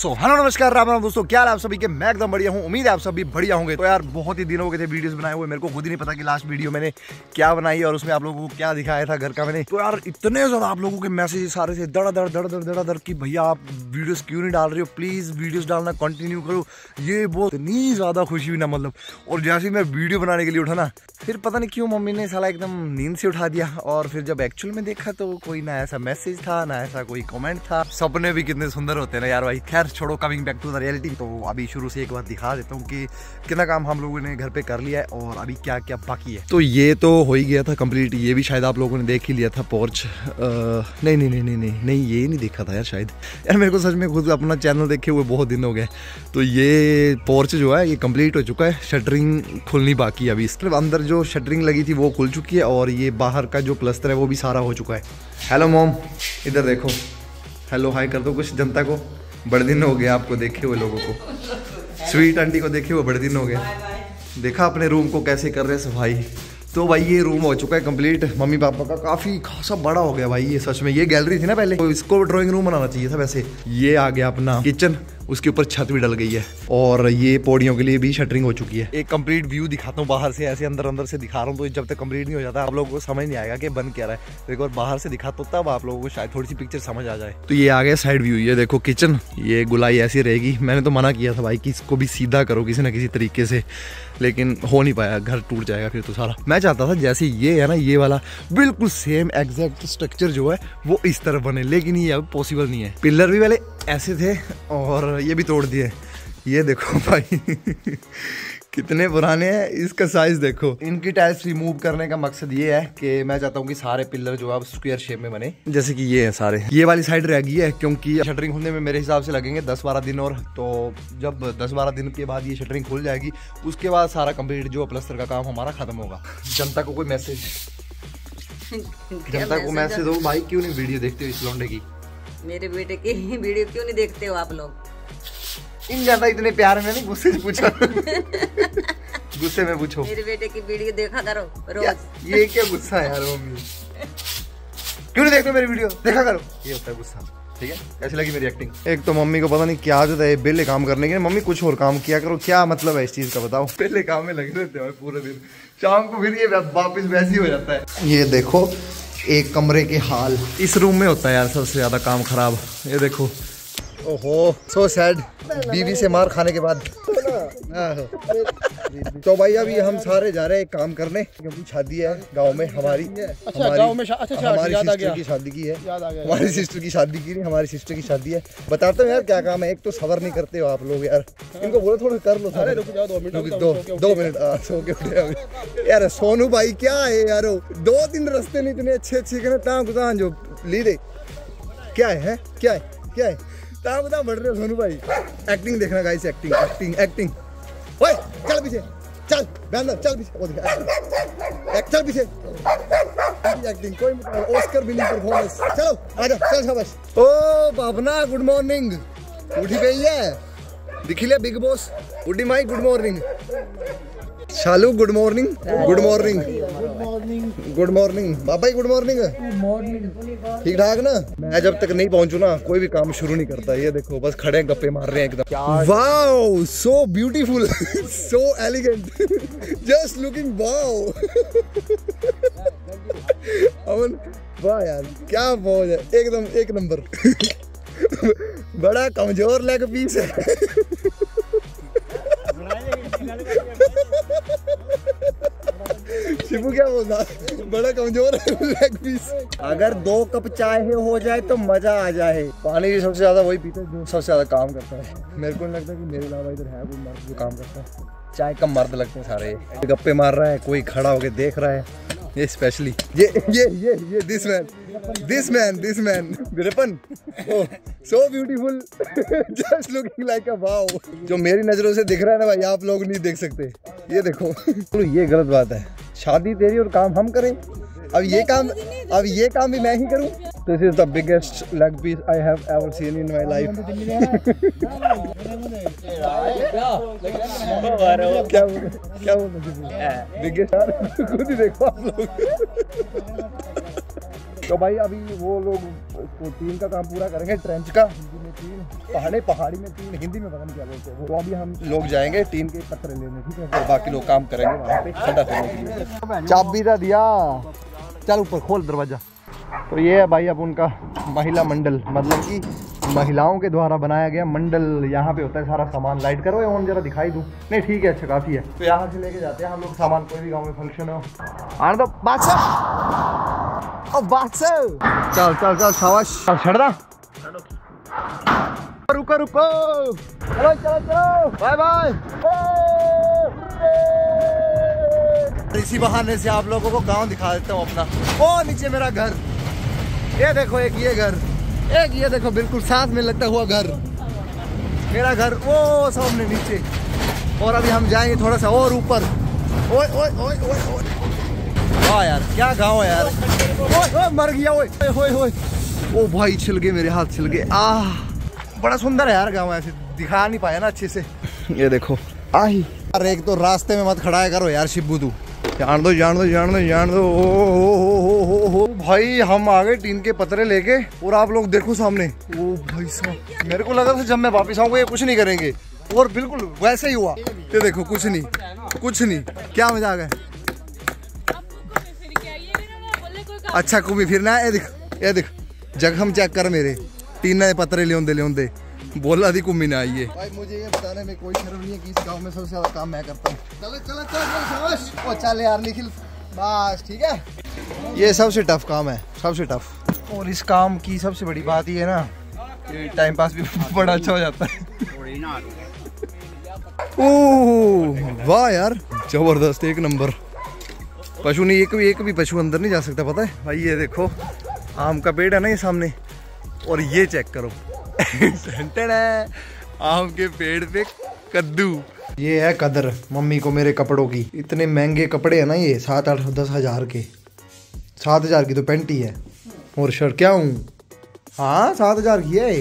So hello नमस्कार, राम राम दोस्तों, क्या आप सभी के? मैं एकदम बढ़िया हूँ, उम्मीद है आप सभी बढ़िया होंगे। तो यार, बहुत ही दिन हो गए थे वीडियोस बनाए हुए, मेरे को खुद ही नहीं पता कि लास्ट वीडियो मैंने क्या बनाई और उसमें आप लोगों को क्या दिखाया था घर का मैंने। तो यार, इतने ज़्यादा आप लोगों के मैसेज सारे से दड़ दड़ दड़ दड़ दड़ दड़ कि भैया आप वीडियोस क्यों नहीं डाल रहे हो? प्लीज़ वीडियोस डालना कंटिन्यू करो। ये बहुत इतनी ज़्यादा खुशी हुई ना मतलब। और जैसे मैं वीडियो बनाने के लिए उठा ना, फिर पता नहीं क्यों मम्मी ने साला एकदम नींद से उठा दिया। और फिर जब एक्चुअल में देखा तो कोई ना ऐसा मैसेज था, ना ऐसा कोई कमेंट था। सपने भी कितने सुंदर होते हैं ना यार भाई। खैर छोड़ो coming back to the reality तो अभी शुरू से एक बार दिखा देता हूँ कि कितना काम हम लोगों ने घर पे कर लिया है और अभी क्या क्या बाकी है। तो ये तो हो ही गया था कंप्लीट ये भी शायद आप लोगों ने देख ही लिया था पोर्च नहीं नहीं नहीं नहीं नहीं नहीं, ये नहीं देखा था यार शायद। यार मेरे को सच में खुद अपना चैनल देखे हुए बहुत दिन हो गए। तो ये पोर्च जो है, ये कंप्लीट हो चुका है। शटरिंग खुलनी बाकी है अभी। इसके अंदर जो शटरिंग लगी थी वो खुल चुकी है और ये बाहर का जो प्लस्तर है वो भी सारा हो चुका है। हेलो मोम इधर देखो। हेलो हाय कर दो कुछ जनता को। बड़े दिन हो गया आपको देखे हुए लोगों को। स्वीट आंटी को देखे हुए बड़े दिन हो गया। देखा अपने रूम को कैसे कर रहे हैं सफ़ाई। तो भाई ये रूम हो चुका है कंप्लीट मम्मी पापा का काफ़ी खासा बड़ा हो गया भाई ये, सच में। ये गैलरी थी ना पहले? तो इसको ड्राइंग रूम बनाना चाहिए था वैसे। ये आ गया अपना किचन उसके ऊपर छत भी डल गई है। और ये पौड़ियों के लिए भी शटरिंग हो चुकी है। एक कंप्लीट व्यू दिखाता हूँ बाहर से ऐसे अंदर अंदर से दिखा रहा हूँ तो जब तक कंप्लीट नहीं हो जाता आप लोगों को समझ नहीं आएगा कि बन क्या रहा है। तो एक बार बाहर से दिखाता हूँ तब आप लोगों को शायद थोड़ी सी पिक्चर समझ आ जाए। तो ये आ गया साइड व्यू ये देखो किचन ये गुलाई ऐसी रहेगी। मैंने तो मना किया था भाई कि इसको भी सीधा करो किसी ना किसी तरीके से लेकिन हो नहीं पाया घर टूट जाएगा फिर तो सारा। मैं चाहता था जैसे ये है ना ये वाला बिल्कुल सेम एग्जैक्ट स्ट्रक्चर जो है वो इस तरह बने लेकिन ये अब पॉसिबल नहीं है। पिलर भी पहले ऐसे थे और ये भी तोड़ दिए। ये देखो भाई, कितने पुराने हैं, इसका साइज़ देखो। इनकी टाइल्स रिमूव करने का मकसद ये है कि मैं चाहता हूँ कि सारे पिलर जो है स्क्वायर शेप में बने। जैसे कि ये है सारे। ये वाली साइड रह गई है क्योंकि शटरिंग खुलने में मेरे हिसाब से लगेंगे दस बारह दिन और। तो जब दस बारह दिन के बाद ये शटरिंग खुल जाएगी, उसके बाद सारा कंप्लीट जो प्लस्तर का काम हमारा खत्म होगा। जनता को कोई मैसेज जनता को मैसेज दो भाई क्यों नहीं वीडियो देखते हो इस लौंडे की? मेरे बेटे की वीडियो क्यों नहीं देखते हो आप लोग? इन ज़्यादा इतने प्यार में नहीं गुस्से से पूछा। गुस्से में पूछो। मेरे बेटे की वीडियो देखा करो रोज। ये क्या गुस्सा है यार मम्मी? क्यों नहीं देखते मेरी वीडियो? देखा करो। ये होता है गुस्सा। ठीक है? कैसी लगी मेरी एक्टिंग एक तो मम्मी को पता नहीं क्या आदत है बेले काम करने की मम्मी कुछ और काम किया करो क्या मतलब है इस चीज़ का बताओ? पहले काम में लगे रहते हैं पूरे दिन। शाम को फिर ये वापस वैसे ही हो जाता है। ये देखो एक कमरे के हाल। इस रूम में होता है यार सबसे ज़्यादा काम खराब। ये देखो ओहो सो सैड बीवी से मार खाने के बाद। तो भाई अभी हम सारे जा रहे हैं काम करने क्योंकि शादी है गाँव में हमारी। अच्छा गाँव में अच्छा, अच्छा हमारी सिस्टर की शादी की है। हमारी सिस्टर की शादी की नहीं हमारी सिस्टर की शादी है। बताते हो यार क्या काम है एक तो सबर नहीं करते हो आप लोग यार। इनको बोलो थोड़ा कर लो अरे रुक जाओ दो मिनट दो दो मिनट सो के उठे यार सोनू भाई क्या है यार दो दिन रस्ते नहीं इतने अच्छे अच्छे करना टांग जो ली दे। क्या है? क्या है क्या है? कहाँ बढ़ रहे सोनू भाई। एक्टिंग देखना गाइस एक्टिंग एक्टिंग एक्टिंग ओए, चल पीछे, चल चल पीछे चल पीछे। एक्टिंग कोई ऑस्कर विनिंग परफॉर्मेंस चलो चल शाबाश ओ, भावना गुड मॉर्निंग उठी गई है। दिखी लिया बिग बॉस उठी my good morning Shalu good morning good morning good morning Baba good morning ठीक ठाक ना? मैं जब तक नहीं पहुंचू ना कोई भी काम शुरू नहीं करता। ये देखो बस खड़े गप्पे मार रहे हैं एकदम। Wow so beautiful so elegant just looking wow Aman वाह यार क्या मौज है। एकदम एक नंबर। बड़ा कमज़ोर लेग पीस है। शिबू क्या बोल रहा बड़ा कमज़ोर है लेग पीस अगर दो कप चाय हो जाए तो मज़ा आ जाए। पानी भी सबसे ज़्यादा वही पीते जो सबसे ज़्यादा काम करता है। मेरे को नहीं लगता कि मेरे अलावा इधर है कोई मर्द जो काम करता है। चाय कम मर्द लगते हैं सारे। गप्पे मार रहा है कोई खड़ा होके देख रहा है। ये स्पेशली ये ये ये ये this man this man this man वीरपन। So beautiful just looking like a wow जो मेरी नज़रों से दिख रहा है ना भाई आप लोग नहीं देख सकते। ये देखो। ये गलत बात है। शादी तेरी और काम हम करें। अब ये काम अब ये काम भी मैं ही करूँ। This is the biggest leg piece I have ever seen in my life क्या क्या बिगेस्ट खुद ही देखो आप लोग। तो भाई अभी वो लोग उसको टीम का काम पूरा करेंगे ट्रेंच का हिंदी में टीम पहाड़ी पहाड़ी में टीम हिंदी में पता नहीं क्या बोलते हैं वो। तो अभी हम लोग जाएँगे टीम के पत्रे लेने ठीक है? तो बाकी लोग काम करेंगे वहाँ पे ठंडा करने के लिए। चाबी का दिया। चल ऊपर खोल दरवाज़ा। तो ये है भाई अब उनका महिला मंडल। मतलब कि महिलाओं के द्वारा बनाया गया मंडल यहाँ पे होता है सारा सामान। लाइट करो या जरा दिखाई दूँ। नहीं ठीक है अच्छा काफ़ी है। तो यहाँ से लेके जाते हैं हम लोग सामान कोई भी गाँव में फ़ंक्शन हो। आने दो बादशाह! बादशाह चल चल चल शाबाश। चल छड़ दा। रुको रुको चलो चलो चलो। Bye bye. इसी बहाने से आप लोगों को गाँव दिखा देता हूँ अपना। ओ नीचे मेरा घर। ये देखो एक ये घर। एक ये देखो बिल्कुल साथ में लगता हुआ घर। मेरा घर वो सामने नीचे। और अभी हम जाएँगे थोड़ा सा और ऊपर। ओए ओए ओए ओए। वाह यार क्या गाँव है यार। ओए ओए मर गया ओए ओए ओए ओ भाई छिल गए मेरे हाथ छिल गए। आह बड़ा सुंदर है यार गाँव ऐसे दिखा नहीं पाया ना अच्छे से। ये देखो आही अरे एक तो रास्ते में मत खड़ा करो यार शिब्बू तू। जान दो जान दो जान दो जान दो। ओ हो हो हो भाई हम आ गए टीन के पतरे लेके और आप लोग देखो सामने। ओ भाई साहब मेरे को लगा था जब मैं वापस आऊँगा ये कुछ नहीं करेंगे। और बिल्कुल वैसे ही हुआ। ये देखो कुछ नहीं कुछ नहीं। क्या मज़ा आ गया अच्छा घूमी फिरना है? ये देख ये देख जख्म चेक कर मेरे। टीना के पतरे ले ले बोला थी घूमी ना आइए। भाई मुझे ये बताने में कोई शर्म नहीं है कि इस गाँव में सबसे ज़्यादा काम मैं करता हूँ। चलो चलो चलो चल यार निखिल। बस ठीक है? ये सबसे टफ काम है सबसे टफ और इस काम की सबसे बड़ी बात ये है ना टाइम पास भी बड़ा अच्छा हो जाता है। ओह वाह यार ज़बरदस्त एक नंबर। पशु नहीं एक भी एक भी पशु अंदर नहीं जा सकता पता है? भाई ये देखो आम का पेड़ है ना ये सामने और ये चेक करो। है। आम के पेड़ पे कद्दू। ये है कदर मम्मी को मेरे कपड़ों की। इतने महँगे कपड़े हैं ना ये सात आठ दस हज़ार के। सात हज़ार की तो पेंट ही। है और शर्ट क्या हूँ? हाँ सात हज़ार की है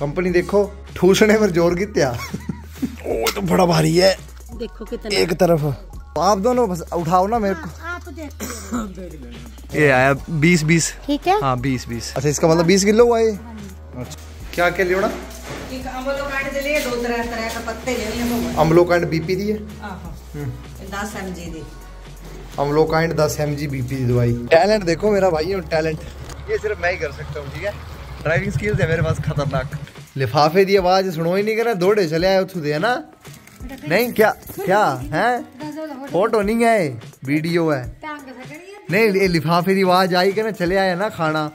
कंपनी देखो ठूसने पर ज़ोर कित्या ओ तो बड़ा भारी है। देखो कितना। एक तरफ़। आप दोनों बस उठाओ ना मेरे को। आप ये आया बीस बीस। ठीक है। हाँ बीस बीस। अच्छा इसका मतलब बीस किलो हुआ ये? अच्छा क्या क्या लियोना एक अमलो काट दे लिए दो तरह तरह का पत्ते ले अम्लोकांड बीपी दी है? दस एम जी दी। अम्लोकांड दस एम जी बीपी की दवाई। टैलेंट देखो मेरा भाई टैलेंट। ये सिर्फ़ मैं ही कर सकता हूँ ठीक है? ड्राइविंग स्किल्स है मेरे पास खतरनाक। लिफाफे दी आवाज़ सुनो ही नहीं कर दौड़े चले आए उठू दे ना? नहीं क्या क्या? है? फ़ोटो नहीं है वीडियो है। नहीं लिफाफे की आवाज़ आई के ना चले आया ना खाना।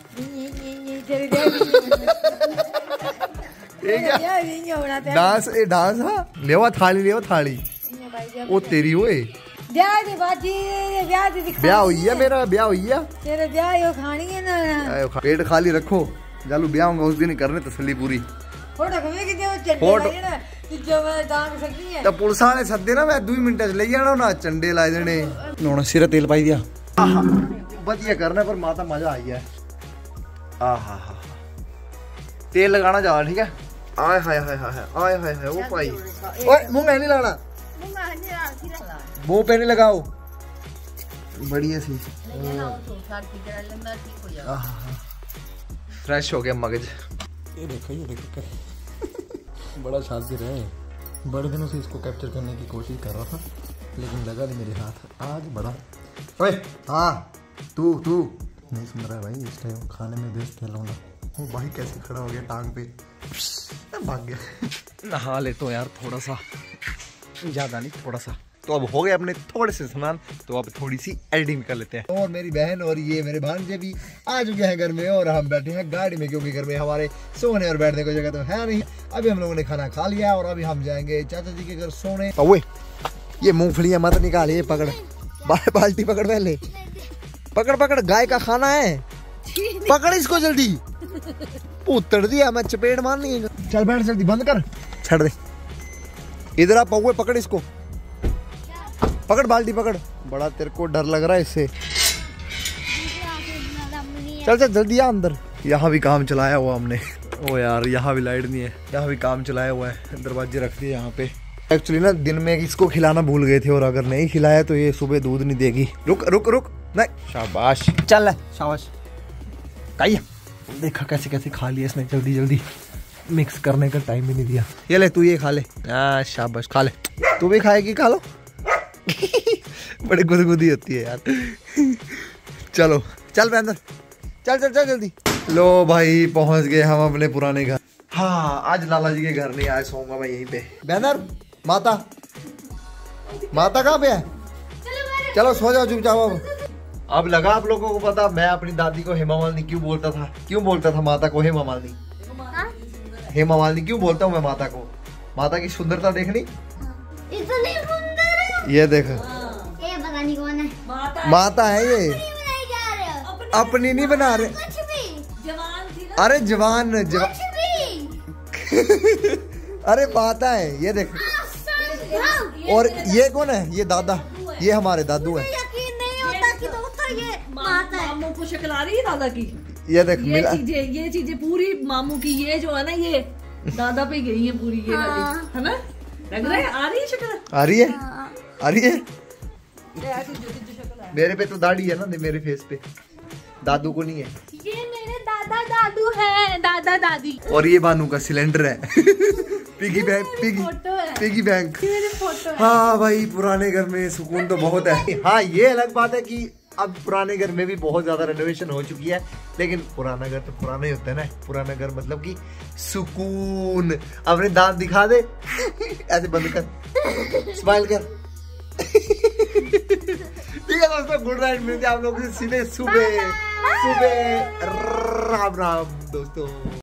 डांस डांस हा? लेवा थाली ले थाली। वो तेरी होए ब्याह ब्याह ब्याह ब्याह ब्याह ब्याह हुई मेरा तेरे यो खानी है ना। पेट खाली रखो। जालू ब्याह होगा उस दिन करने तसली पूरी। फ़ोटो फ़ोटो ਕਿ ਜੇ ਉਹ ਚੱਡੇ ਫੋਟੋ- ਲਾਏ ਨਾ ਕਿ ਜੋ ਮੈਂ ਦਾਨ ਸਕਦੀ ਹੈ ਤਾਂ ਪੁਲਿਸ ਵਾਲੇ ਸੱਦੇ ਨਾ ਮੈਂ 2 ਮਿੰਟਾਂ ਚ ਲੈ ਜਾਣਾ ਨਾ ਚੰਡੇ ਲਾਏ ਦੇਣੇ ਹੁਣ ਸਿਰ ਤੇਲ ਪਾਈ ਦਿਆ ਵਧੀਆ ਕਰਨਾ ਪਰ ਮਾਤਾ ਮਜ਼ਾ ਆਈ ਹੈ ਆਹਾ ਹਾ तेल लगाना जा ठीक है आय हाय हाय हाय आय हाय हाय ओ भाई ओए मुंह में नहीं लगाना मुंह पे नहीं लगाओ बढ़िया सी फ्रेश हो गया मगज ये देखो ये देखो कर बड़ा शातिर है बड़े दिनों से इसको कैप्चर करने की कोशिश कर रहा था, लेकिन लगा नहीं मेरे हाथ। आज बड़ा। ओए हाँ तू तू। नहीं सुन रहा है भाई, इस टाइम खाने में बेस्ट खेलूँगा वो भाई कैसे खड़ा हो गया टांग पे? भाग गया। नहा ले तो यार, थोड़ा सा। ज़्यादा नहीं, थोड़ा सा। तो अब हो गए अपने थोड़े से स्नान तो अब थोड़ी सी एडिटिंग कर लेते हैं। और मेरी बहन और ये मेरे भांजे भी आ चुके हैं घर में और हम बैठे हैं गाड़ी में क्योंकि घर में हमारे सोने और बैठने को जगह तो है नहीं। अभी हम लोगों ने खाना खा लिया और अभी हम जाएँगे चाचा जी के घर सोने। ये मूंगफलियाँ मत निकाल ये पकड़। बाल्टी पकड़ पहले। पकड़ पकड़ गाय का खाना है। पकड़ इसको जल्दी। उतर दिया मैं चपेट मारनी है। चल बैठ जल्दी बंद कर। छड़ दे। इधर आप पौए पकड़ इसको। पकड़ बाल्टी पकड़। बड़ा तेरे को डर लग रहा है इससे। चल चल जल्दी आ अंदर। यहाँ भी काम चलाया हुआ हमने। ओ यार यहाँ भी लाइट नहीं है। यहाँ भी काम चलाया हुआ है। दरवाजे रख दिए यहाँ पे। एक्चुअली ना दिन में इसको खिलाना भूल गए थे और अगर नहीं खिलाया तो ये सुबह दूध नहीं देगी। रुक रुक रुक। नहीं। शाबाश। चल शाबाश। काइया देखा कैसे कैसे खा लिया इसने। जल्दी जल्दी। मिक्स करने का टाइम भी नहीं दिया। ये ले तू ये खा ले। आ, शाबाश। खा ले। तू भी खाएगी खा लो। बड़ी गुदगुदी होती है यार। चलो चल मैं अंदर चल चल चल जल्दी। लो भाई पहुँच गए हम अपने पुराने घर। हाँ आज लाला जी के घर नहीं आए सोऊँगा मैं यहीं पे। बैनर माता। माता कहाँ पे है? चलो सो जाओ चुपचाप अब। अब लगा आप लोगों को पता मैं अपनी दादी को हेमा मालिनी क्यों बोलता था? क्यों बोलता था माता को हेमा मालिनी? हेमा मालिनी क्यों बोलता हूँ मैं माता को? माता की सुंदरता देखनी? इतनी है ये देख। ये पता नहीं कौन है। माता है। ये। हो। अपनी नहीं बना रहे। अरे जवान जवान अरे माता है ये देख। और ये कौन है? ये दादा। ये हमारे दादू है। यकीन नहीं होता कि दोस्तों ये माता है। मामू को शक्ल आ रही है दादा की? ये देख ये चीज़ें ये चीज़ें पूरी मामू की ये जो है ना ये दादा पे गई है पूरी ये हाँ। वाली। है। ना? लग रहा है आ रही है शक्ल? आ रही है। आ रही है? मेरे पे तो दाढ़ी है ना मेरे फेस पे। दादू को नहीं है। ये मेरे दादा दादू है दादा दादी। और ये बानू का सिलेंडर है। Piggy bank piggy piggy bank. हाँ। भाई पुराने घर में सुकून तो बहुत है। हाँ ये अलग बात है कि अब पुराने घर में भी बहुत ज़्यादा रेनोवेशन हो चुकी है लेकिन पुराना घर तो पुराना ही होता है ना। पुराना घर मतलब कि सुकून। अपने दांत दिखा दे। ऐसे बंद कर। स्माइल कर। ठीक है दोस्तों गुड नाइट मिलते हैं आप लोगों से सीधे सुबह सुबह राम राम दोस्तों।